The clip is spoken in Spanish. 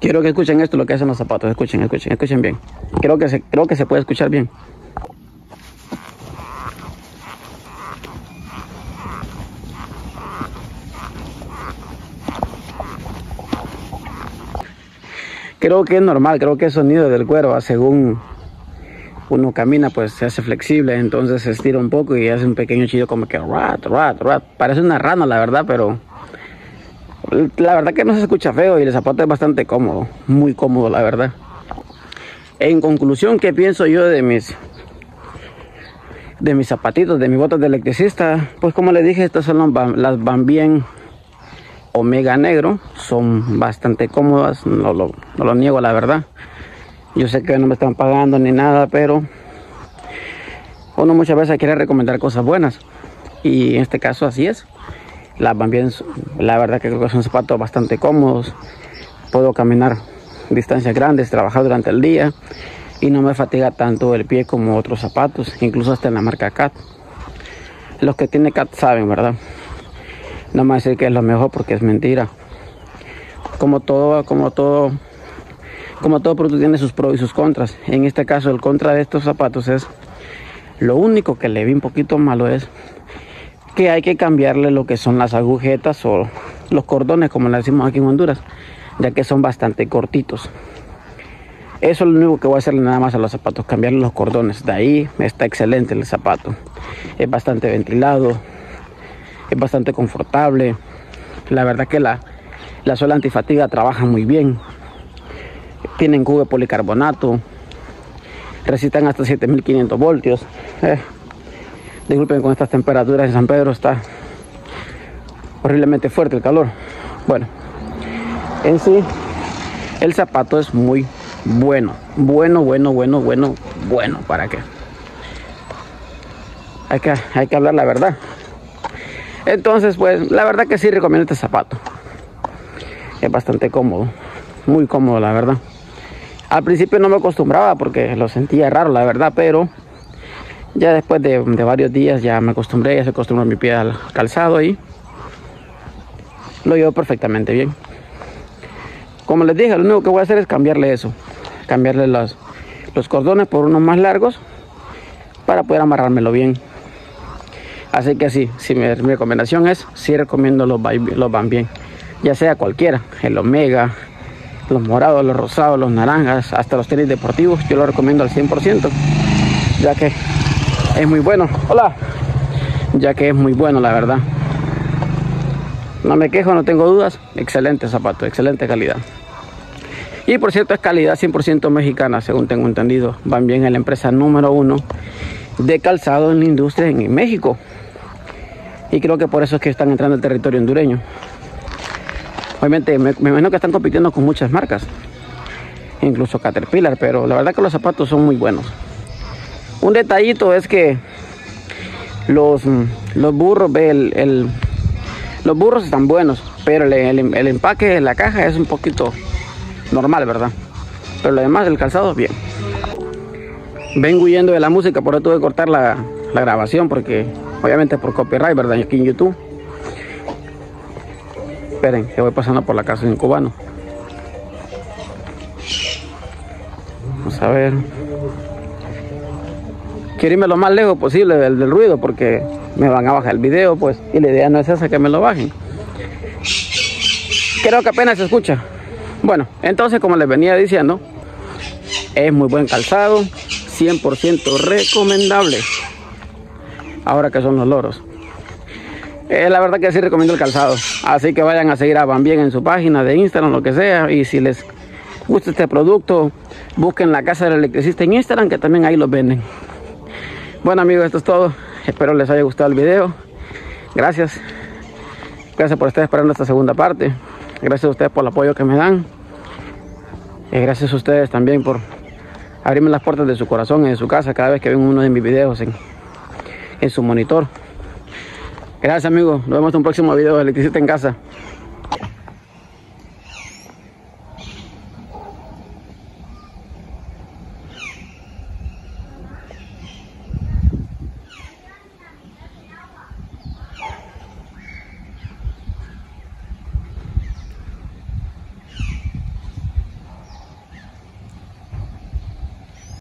Quiero que escuchen esto, lo que hacen los zapatos. Escuchen, escuchen, escuchen bien. Creo que se, creo que se puede escuchar bien. Creo que es normal, creo que el sonido del cuero, según uno camina, pues se hace flexible, entonces se estira un poco y hace un pequeño chido como que rat, rat, rat. Parece una rana, la verdad, pero la verdad que no se escucha feo y el zapato es bastante cómodo, muy cómodo, la verdad. En conclusión, ¿qué pienso yo de mis de mis zapatitos, de mis botas de electricista? Pues como les dije, estas son las van bien Omega Negro. Son bastante cómodas, no lo, no lo niego la verdad. Yo sé que no me están pagando ni nada, pero uno muchas veces quiere recomendar cosas buenas. Y en este caso así es. Las van bien, la verdad que creo que son zapatos bastante cómodos. Puedo caminar distancias grandes, trabajar durante el día y no me fatiga tanto el pie como otros zapatos, incluso hasta en la marca Cat. Los que tiene Cat saben, ¿verdad? no me decir que es lo mejor porque es mentira. Como todo, como todo, como todo producto tiene sus pros y sus contras. En este caso, el contra de estos zapatos es lo único que le vi un poquito malo es que hay que cambiarle lo que son las agujetas o los cordones, como le decimos aquí en Honduras, ya que son bastante cortitos. Eso es lo único que voy a hacerle nada más a los zapatos, cambiarle los cordones. De ahí está excelente el zapato. Es bastante ventilado, es bastante confortable. La verdad que la, la suela antifatiga trabaja muy bien. Tienen cubo de policarbonato. Resisten hasta 7500 voltios. Eh, disculpen con estas temperaturas en San Pedro está horriblemente fuerte el calor. Bueno, en sí el zapato es muy bueno. Bueno, bueno, bueno, bueno, bueno. ¿Para qué? Hay que, hay que hablar la verdad. Entonces, pues la verdad que sí recomiendo este zapato. Es bastante cómodo, muy cómodo la verdad. Al principio no me acostumbraba porque lo sentía raro la verdad, pero ya después de, varios días ya me acostumbré, ya se acostumbró mi pie al calzado y lo llevo perfectamente bien. Como les dije, lo único que voy a hacer es cambiarle eso, cambiarle los, los cordones por unos más largos para poder amarrármelo bien. Así que sí, si mi, recomendación es, sí recomiendo los, los van bien. Ya sea cualquiera, el Omega, los morados, los rosados, los naranjas, hasta los tenis deportivos, yo lo recomiendo al 100%, ya que es muy bueno. Hola, ya que es muy bueno, la verdad. No me quejo, no tengo dudas. Excelente zapato, excelente calidad. Y por cierto, es calidad 100% mexicana, según tengo entendido. Van bien en la empresa número uno de calzado en la industria en México. Y creo que por eso es que están entrando al territorio hondureño. Obviamente me, imagino que están compitiendo con muchas marcas. Incluso Caterpillar, pero la verdad que los zapatos son muy buenos. Un detallito es que los, los burros, el, los burros están buenos, pero el, el, empaque de la caja es un poquito normal, ¿verdad? Pero lo demás, el calzado, bien. Vengo huyendo de la música, por eso tuve que cortar la, la grabación porque Obviamente por copyright, ¿verdad? Aquí en YouTube. Esperen, que voy pasando por la casa de un cubano. Vamos a ver. Quiero irme lo más lejos posible del, ruido porque me van a bajar el video, pues. Y la idea no es esa que me lo bajen. Creo que apenas se escucha. Bueno, entonces como les venía diciendo, es muy buen calzado, 100% recomendable ahora que son los loros. Eh, la verdad que sí recomiendo el calzado. Así que vayan a seguir a Van Bien en su página de Instagram, lo que sea. Y si les gusta este producto, busquen la casa del electricista en Instagram, que también ahí los venden. Bueno amigos, esto es todo. Espero les haya gustado el video. Gracias. Gracias por estar esperando esta segunda parte. Gracias a ustedes por el apoyo que me dan. Y gracias a ustedes también por abrirme las puertas de su corazón y de su casa cada vez que ven uno de mis videos en, en su monitor. Gracias amigos, nos vemos en un próximo video de Electricista en Casa.